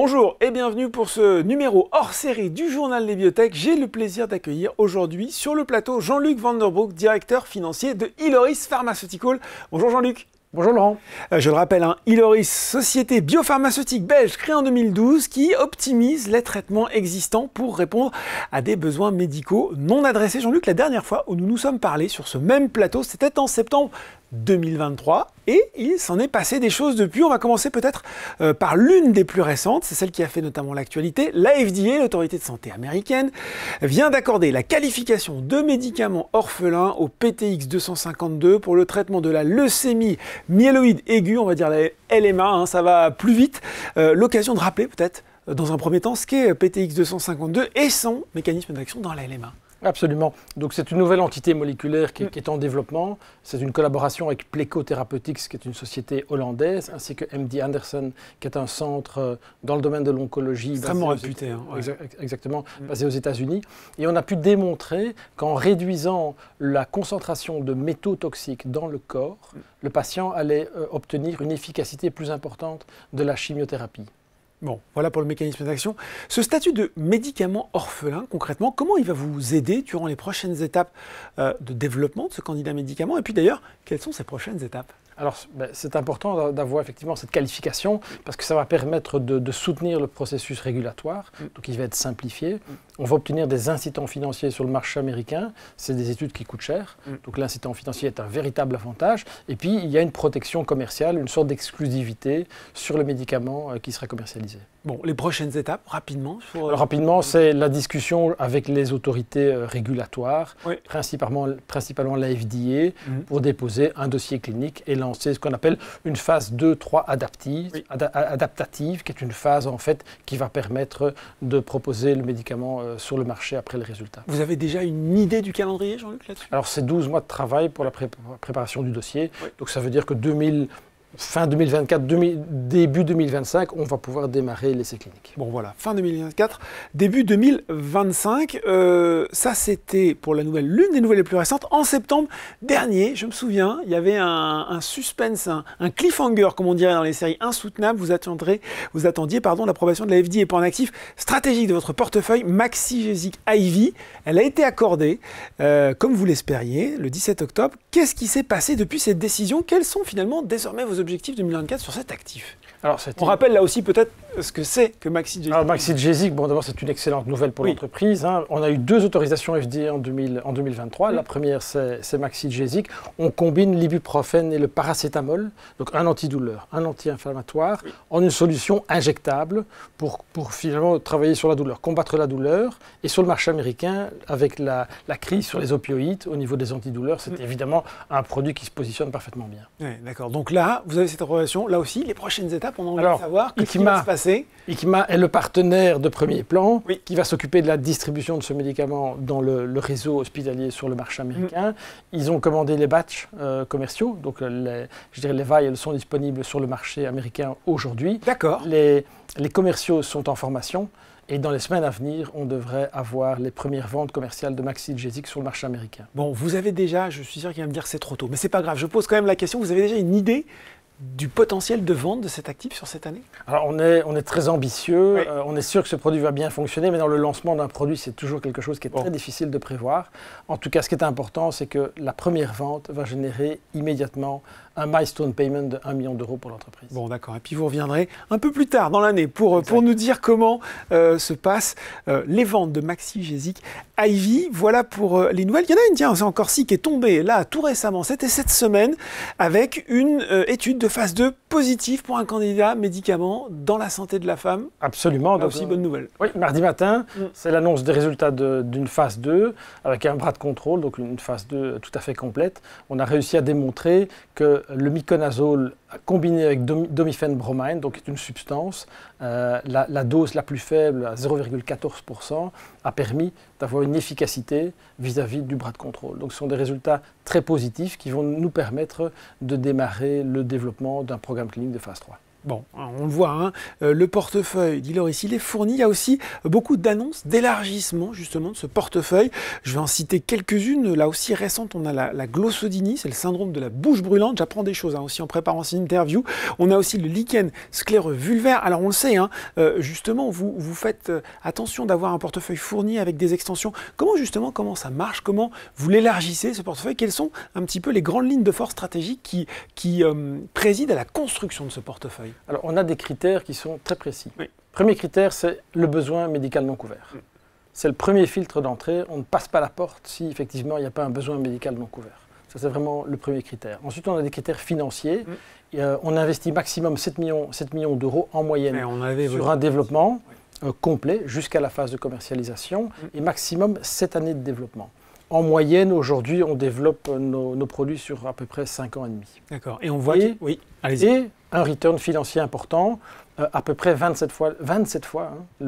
Bonjour et bienvenue pour ce numéro hors série du journal des biotech. J'ai le plaisir d'accueillir aujourd'hui sur le plateau Jean-Luc Vanderbroek, directeur financier de Iloris Pharmaceutical. Bonjour Jean-Luc. Bonjour Laurent. Euh, je le rappelle, hein, Iloris, société biopharmaceutique belge créée en 2012 qui optimise les traitements existants pour répondre à des besoins médicaux non adressés. Jean-Luc, la dernière fois où nous nous sommes parlé sur ce même plateau, c'était en septembre 2023 et il s'en est passé des choses depuis. On va commencer peut-être euh, par l'une des plus récentes, c'est celle qui a fait notamment l'actualité. La FDA, l'autorité de santé américaine, vient d'accorder la qualification de médicaments orphelins au PTX 252 pour le traitement de la leucémie myéloïde aiguë, on va dire la LMA, hein, ça va plus vite. Euh, l'occasion de rappeler peut-être euh, dans un premier temps ce qu'est PTX 252 et son mécanisme d'action dans la LMA. Absolument. Donc c'est une nouvelle entité moléculaire qui, est en développement. C'est une collaboration avec Pleco Therapeutics, qui est une société hollandaise, ainsi que MD Anderson, qui est un centre euh, dans le domaine de l'oncologie. Extrêmement réputé. Hein, exactement, mm. basé aux États-Unis. Et on a pu démontrer qu'en réduisant la concentration de métaux toxiques dans le corps, mm. le patient allait euh, obtenir une efficacité plus importante de la chimiothérapie. Bon, voilà pour le mécanisme d'action. Ce statut de médicament orphelin, concrètement, comment il va vous aider durant les prochaines étapes euh, de développement de ce candidat médicament? Et puis d'ailleurs, quelles sont ces prochaines étapes? Alors, ben, c'est important d'avoir effectivement cette qualification parce que ça va permettre de, soutenir le processus régulatoire, mm. donc il va être simplifié. Mm. On va obtenir des incitants financiers sur le marché américain. C'est des études qui coûtent cher, mm. donc l'incitant financier est un véritable avantage. Et puis, il y a une protection commerciale, une sorte d'exclusivité sur le médicament euh, qui sera commercialisé. Bon, les prochaines étapes, rapidement euh, Rapidement, c'est la discussion avec les autorités euh, régulatoires, principalement, principalement la FDA, mhm. pour déposer un dossier clinique et lancer ce qu'on appelle une phase 2-3 adaptive, adaptative, qui est une phase en fait qui va permettre de proposer le médicament euh, sur le marché après les résultats. Vous avez déjà une idée du calendrier, Jean-Luc, là-dessus? Alors, c'est 12 mois de travail pour la préparation du dossier. Donc, ça veut dire que 2000 fin 2024, début 2025, on va pouvoir démarrer l'essai clinique. Bon voilà, fin 2024, début 2025. Euh, ça c'était pour la nouvelle, l'une des nouvelles les plus récentes. En septembre dernier, je me souviens, il y avait un, suspense, un, cliffhanger, comme on dirait dans les séries, insoutenable. Vous attendiez, vous attendiez l'approbation de la FDA pour un actif stratégique de votre portefeuille, Maxigesic Ivy. Elle a été accordée, euh, comme vous l'espériez, le 17 octobre. Qu'est-ce qui s'est passé depuis cette décision? Quels sont finalement désormais vos objectifs 2024 sur cet actif. Alors, On rappelle là aussi peut-être ce que c'est que Maxi Alors Maxi bon d'abord c'est une excellente nouvelle pour l'entreprise. Hein. On a eu deux autorisations FDA en, 2000, en 2023. La première c'est Maxi On combine l'ibuprofène et le paracétamol, donc un antidouleur, un anti-inflammatoire, en une solution injectable pour, pour finalement travailler sur la douleur, combattre la douleur. Et sur le marché américain, avec la, la crise sur les opioïdes au niveau des antidouleurs, c'est mm. évidemment un produit qui se positionne parfaitement bien. D'accord. Donc là, vous avez cette relation. Là aussi, les prochaines étapes, on a envie de savoir ce qui va se passer IKIMA est le partenaire de premier plan qui va s'occuper de la distribution de ce médicament dans le, réseau hospitalier sur le marché américain. Mm. Ils ont commandé les batchs euh, commerciaux, donc euh, les, je dirais les vials sont disponibles sur le marché américain aujourd'hui. D'accord. Les, les commerciaux sont en formation. Et dans les semaines à venir, on devrait avoir les premières ventes commerciales de Maxi sur le marché américain. Bon, vous avez déjà, je suis sûr qu'il va me dire que c'est trop tôt, mais c'est pas grave, je pose quand même la question, vous avez déjà une idée du potentiel de vente de cet actif sur cette année? Alors on est, on est très ambitieux, euh, on est sûr que ce produit va bien fonctionner, mais dans le lancement d'un produit, c'est toujours quelque chose qui est très difficile de prévoir. En tout cas, ce qui est important, c'est que la première vente va générer immédiatement un milestone payment de 1 million d'euros pour l'entreprise. Bon, d'accord. Et puis vous reviendrez un peu plus tard dans l'année pour, pour nous dire comment euh, se passent euh, les ventes de Maxi Gésic Ivy. Voilà pour les nouvelles. Il y en a une, tiens, c'est encore si, qui est tombée là tout récemment. C'était cette semaine avec une étude de phase 2 positive pour un candidat médicament dans la santé de la femme. Absolument. Là aussi, bonne nouvelle. Oui, mardi matin, mm. c'est l'annonce des résultats d'une phase 2 avec un bras de contrôle, donc une phase 2 tout à fait complète. On a réussi à démontrer que le myconazole combiné avec domifène bromine, donc est une substance, euh, la, dose la plus faible, à 0,14%, a permis d'avoir une efficacité vis-à-vis du bras de contrôle. Donc ce sont des résultats très positifs qui vont nous permettre de démarrer le développement d'un programme clinique de phase 3. Bon, on le voit, hein, euh, le portefeuille d'Iloris, il est fourni. Il y a aussi beaucoup d'annonces d'élargissement justement de ce portefeuille. Je vais en citer quelques-unes. Là aussi récentes, on a la, glossodini, c'est le syndrome de la bouche brûlante. J'apprends des choses hein, aussi en préparant cette interview. On a aussi le lichen scléreux vulvaire. Alors on le sait, hein, euh, justement, vous, vous faites euh, attention d'avoir un portefeuille fourni avec des extensions. Comment justement, comment ça marche? Comment vous l'élargissez ce portefeuille? Quelles sont un petit peu les grandes lignes de force stratégiques qui président à la construction de ce portefeuille? Alors, on a des critères qui sont très précis. Premier critère, c'est le besoin médical non couvert. C'est le premier filtre d'entrée. On ne passe pas la porte si effectivement il n'y a pas un besoin médical non couvert. Ça, c'est vraiment le premier critère. Ensuite, on a des critères financiers. Mm. on investit maximum 7 millions, 7 millions d'euros en moyenne sur un développement euh, complet jusqu'à la phase de commercialisation mm. et maximum 7 années de développement. En moyenne, aujourd'hui, on développe nos, produits sur à peu près 5 ans et demi. D'accord. Et on voit... oui, allez-y un return financier important, euh, à peu près 27 fois, 27 fois hein,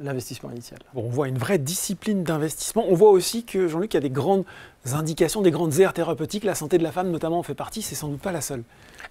l'investissement initial. on voit une vraie discipline d'investissement. On voit aussi que, Jean-Luc, il y a des grandes indications, des grandes aires thérapeutiques. La santé de la femme, notamment, en fait partie. C'est sans doute pas la seule.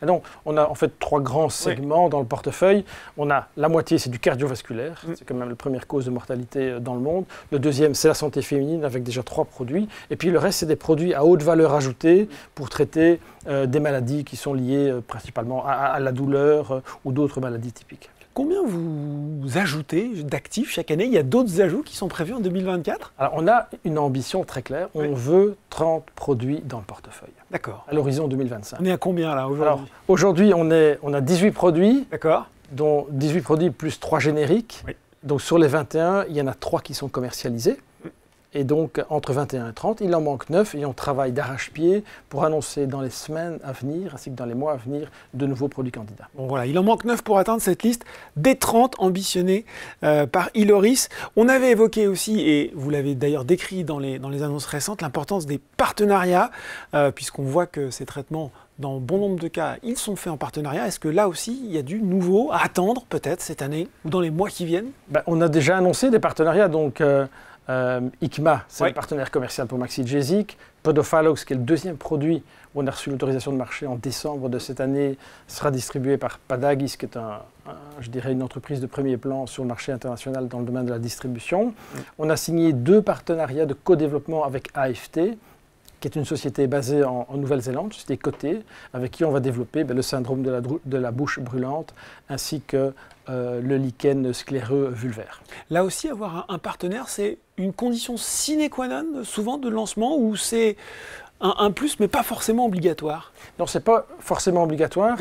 donc, on a en fait trois grands segments dans le portefeuille. On a la moitié, c'est du cardiovasculaire. Mm. C'est quand même la première cause de mortalité euh, dans le monde. Le deuxième, c'est la santé féminine, avec déjà trois produits. Et puis le reste, c'est des produits à haute valeur ajoutée pour traiter euh, des maladies qui sont liées principalement à la douleur ou d'autres maladies typiques. Combien vous ajoutez d'actifs chaque année? Il y a d'autres ajouts qui sont prévus en 2024 Alors, on a une ambition très claire. On veut 30 produits dans le portefeuille. D'accord. À l'horizon 2025. On est à combien là aujourd'hui? Aujourd'hui, on, on a 18 produits. D'accord. Dont 18 produits plus 3 génériques. Donc sur les 21, il y en a 3 qui sont commercialisés. Et donc, entre 21 et 30, il en manque 9 et on travaille d'arrache-pied pour annoncer dans les semaines à venir, ainsi que dans les mois à venir, de nouveaux produits candidats. Bon voilà, il en manque 9 pour atteindre cette liste des 30 ambitionnés euh, par Iloris. On avait évoqué aussi, et vous l'avez d'ailleurs décrit dans les, dans les annonces récentes, l'importance des partenariats, euh, puisqu'on voit que ces traitements dans bon nombre de cas, ils sont faits en partenariat. Est-ce que là aussi, il y a du nouveau à attendre peut-être cette année ou dans les mois qui viennent? Ben, On a déjà annoncé des partenariats, donc euh, euh, ICMA, c'est le partenaire commercial pour Maxigesic. Podophalox, qui est le deuxième produit où on a reçu l'autorisation de marché en décembre de cette année, sera distribué par Padagis, qui est un, je dirais une entreprise de premier plan sur le marché international dans le domaine de la distribution. On a signé deux partenariats de co-développement avec AFT, qui est une société basée en, Nouvelle-Zélande, société cotée, avec qui on va développer ben, le syndrome de la, de la, bouche brûlante, ainsi que euh, le lichen scléreux vulvaire. Là aussi, avoir un, partenaire, c'est une condition sine qua non, souvent, de lancement, ou c'est un, plus, mais pas forcément obligatoire? Non, c'est pas forcément obligatoire.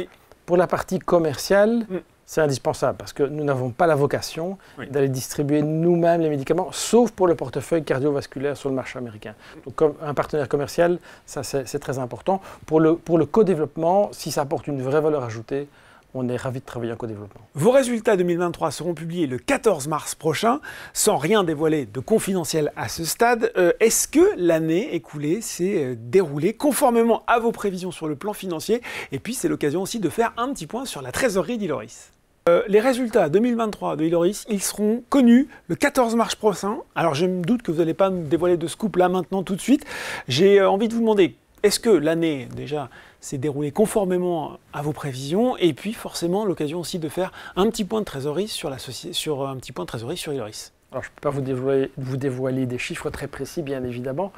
Pour la partie commerciale, mm c'est indispensable parce que nous n'avons pas la vocation d'aller distribuer nous-mêmes les médicaments, sauf pour le portefeuille cardiovasculaire sur le marché américain. Donc, comme un partenaire commercial, ça c'est très important. Pour le, pour le co-développement, si ça apporte une vraie valeur ajoutée, on est ravi de travailler en co-développement. Vos résultats 2023 seront publiés le 14 mars prochain, sans rien dévoiler de confidentiel à ce stade. Euh, est-ce que l'année écoulée s'est euh, déroulée conformément à vos prévisions sur le plan financier? Et puis c'est l'occasion aussi de faire un petit point sur la trésorerie d'Iloris. Euh, les résultats 2023 de Iloris, ils seront connus le 14 mars prochain. Alors je me doute que vous n'allez pas me dévoiler de scoop là maintenant tout de suite. J'ai envie de vous demander, est-ce que l'année déjà s'est déroulée conformément à vos prévisions? Et puis forcément l'occasion aussi de faire un petit point de trésorerie sur la sur un petit point de trésorerie sur Iloris. Alors je ne peux pas vous dévoiler, vous dévoiler, des chiffres très précis bien évidemment.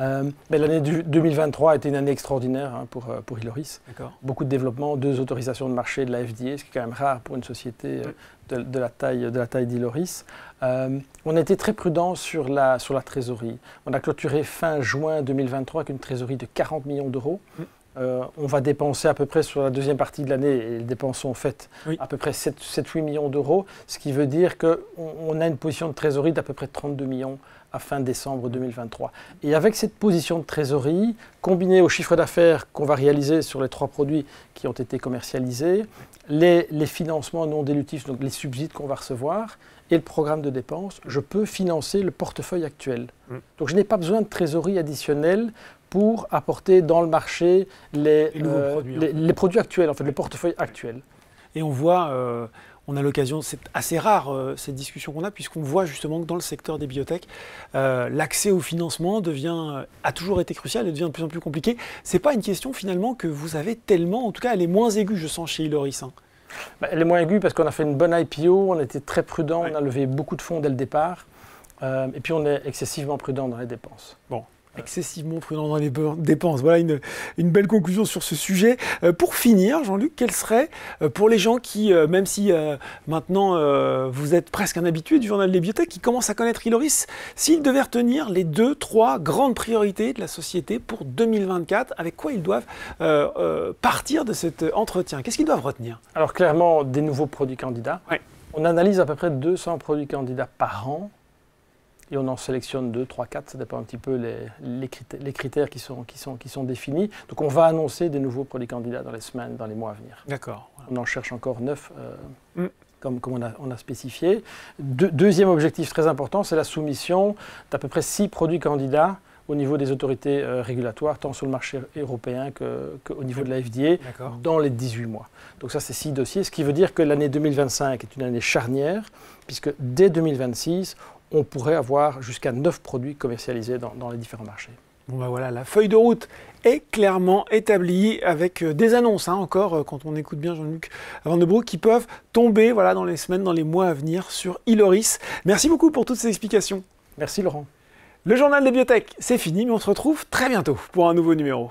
Euh, l'année 2023 a été une année extraordinaire hein, pour, euh, pour Iloris. Beaucoup de développement, deux autorisations de marché de la FDA, ce qui est quand même rare pour une société euh, de, la taille de la taille d'Iloris. on a été très prudent sur la, sur la trésorerie. On a clôturé fin juin 2023 avec une trésorerie de 40 millions d'euros. Mm. on va dépenser à peu près sur la deuxième partie de l'année, et les dépenses sont faites, à peu près 7-8 millions d'euros, ce qui veut dire qu'on on a une position de trésorerie d'à peu près 32 millions à fin décembre 2023. Et avec cette position de trésorerie, combinée au chiffre d'affaires qu'on va réaliser sur les trois produits qui ont été commercialisés, les, financements non dilutifs, donc les subsides qu'on va recevoir, et le programme de dépenses, je peux financer le portefeuille actuel. Mm. Donc je n'ai pas besoin de trésorerie additionnelle pour apporter dans le marché les, les, euh, produits, hein. les, produits, actuels, en fait, le portefeuille actuel. Et on voit, euh, on a l'occasion, c'est assez rare euh, cette discussion qu'on a, puisqu'on voit justement que dans le secteur des biotech, euh, l'accès au financement devient, a toujours été crucial et devient de plus en plus compliqué. C'est pas une question finalement que vous avez tellement, en tout cas elle est moins aiguë, je sens, chez Iloris. Hein. bah, Elle est moins aiguë parce qu'on a fait une bonne IPO, on était très prudent, on a levé beaucoup de fonds dès le départ. Et puis on est excessivement prudent dans les dépenses. Bon, excessivement prudent dans les dépenses. Voilà une, une belle conclusion sur ce sujet. Euh, pour finir, Jean-Luc, quel serait euh, pour les gens qui, euh, même si maintenant vous êtes presque un habitué du journal des bibliothèques, qui commencent à connaître Iloris, s'ils devaient retenir les deux, trois grandes priorités de la société pour 2024, avec quoi ils doivent partir de cet entretien? Qu'est-ce qu'ils doivent retenir? Alors clairement, des nouveaux produits candidats. On analyse à peu près 200 produits candidats par an et on en sélectionne 2, 3, 4, ça dépend un petit peu les, les, critères, qui, sont, qui, sont, qui sont définis. Donc on va annoncer des nouveaux produits candidats dans les semaines, dans les mois à venir. D'accord. On en cherche encore 9. Euh, mm. Comme, comme on, a, on, a, spécifié. deuxième objectif très important, c'est la soumission d'à peu près 6 produits candidats au niveau des autorités euh, régulatoires, tant sur le marché européen qu'au niveau de la FDA, dans les 18 mois. Donc ça, c'est six dossiers, ce qui veut dire que l'année 2025 est une année charnière, puisque dès 2026, on pourrait avoir jusqu'à 9 produits commercialisés dans, les différents marchés. Bon ben voilà, la feuille de route est clairement établie avec euh, des annonces, hein, encore euh, quand on écoute bien Jean-Luc Van de qui peuvent tomber voilà, dans les semaines, dans les mois à venir sur Iloris. Merci beaucoup pour toutes ces explications. Merci Laurent. Le journal des bibliothèques, c'est fini, mais on se retrouve très bientôt pour un nouveau numéro.